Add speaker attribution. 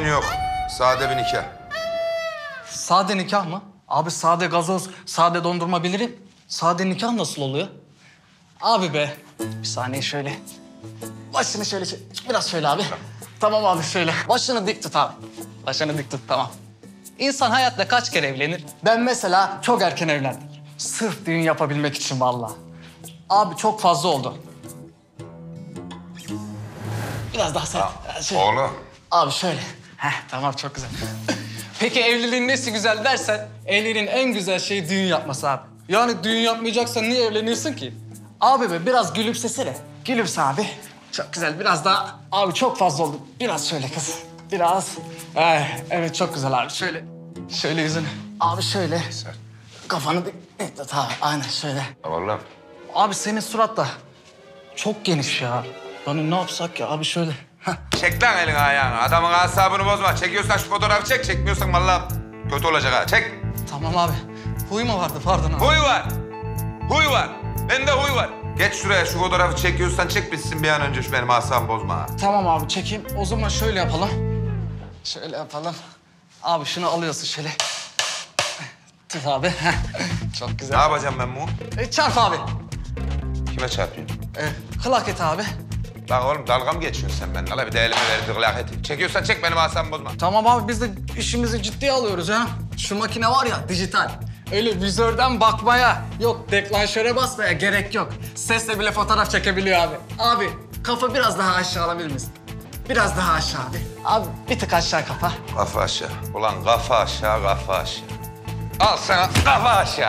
Speaker 1: düğün yok. Sade bir nikah.
Speaker 2: Sade nikah mı? Abi sade gazoz, sade dondurma bilirim. Sade nikah nasıl oluyor? Abi be. Bir saniye şöyle. Başını şöyle, biraz şöyle abi. Tamam abi şöyle. Başını dik tut abi. Başını dik tut tamam. İnsan hayatta kaç kere evlenir? Ben mesela çok erken evlendim. Sırf düğün yapabilmek için vallahi. Abi çok fazla oldu. Biraz daha sert. Şöyle.
Speaker 1: Oğlum.
Speaker 2: Abi şöyle. Heh, tamam çok güzel. Peki evliliğin nesi güzel dersen, evliliğin en güzel şeyi düğün yapması abi. Yani düğün yapmayacaksan niye evleniyorsun ki? Abi be biraz gülümsesene. Gülümse abi. Çok güzel biraz daha. Abi çok fazla oldu. Biraz şöyle kız. Biraz. Eh, evet çok güzel abi. Şöyle. Şöyle yüzünü. Abi şöyle. Kafanı dik tut abi. Aynen şöyle.
Speaker 1: Oğlum.
Speaker 2: Abi senin surat da çok geniş ya. Yani ne yapsak ya abi şöyle.
Speaker 1: Çek lan elini ayağını. Adamın asabını bozma. Çekiyorsan şu fotoğrafı çek. Çekmiyorsan vallahi kötü olacak ha. Çek.
Speaker 2: Tamam abi. Huy mu vardı pardon abi.
Speaker 1: Huy var. Huy var. Bende huy var. Geç şuraya şu fotoğrafı çekiyorsan çek bitsin bir an önce şu benim asabımı bozma ha.
Speaker 2: Tamam abi çekeyim. O zaman şöyle yapalım. Şöyle yapalım. Abi şunu alıyorsun şöyle. Tut abi. Çok
Speaker 1: Ne
Speaker 2: güzel.
Speaker 1: yapacağım ben bunu?
Speaker 2: E, çarp abi.
Speaker 1: Kime çarpıyorsun?
Speaker 2: E, et abi.
Speaker 1: Lan oğlum dalga mı geçiyorsun sen benimle? La bir de elimi ver dıglak et. Çekiyorsan çek benim asabımı bozma.
Speaker 2: Tamam abi biz de işimizi ciddiye alıyoruz ha. Şu makine var ya dijital. Öyle vizörden bakmaya, yok deklanşöre basmaya gerek yok. Sesle bile fotoğraf çekebiliyor abi. Abi kafa biraz daha aşağı alabilir misin? Biraz daha aşağı abi. Abi bir tık aşağı kafa.
Speaker 1: Kafa aşağı. Ulan kafa aşağı, kafa aşağı. Al sana kafa aşağı.